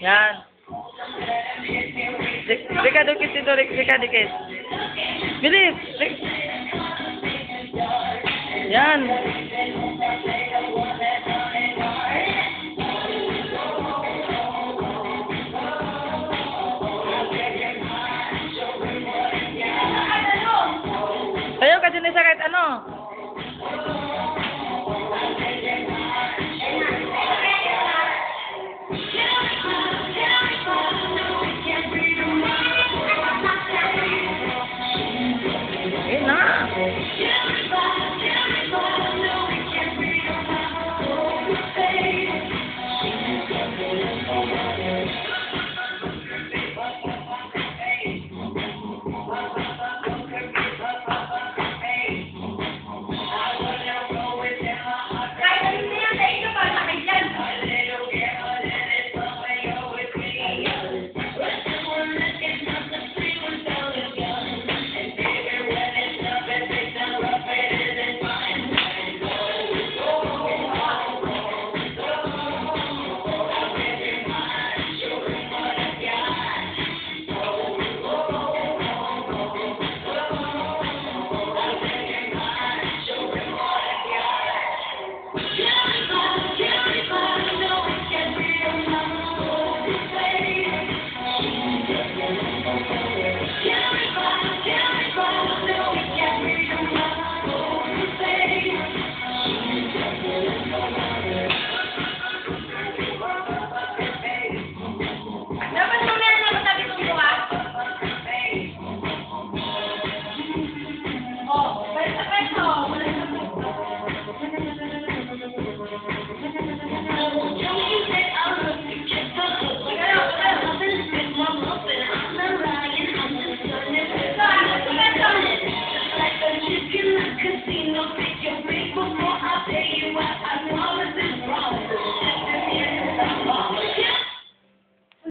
Yan. Rika, dukit dito. Rika, dukit. Bilis! Yan. Ayaw ka din sa kahit ano. Casino, take your break before I pay you out. I know this is.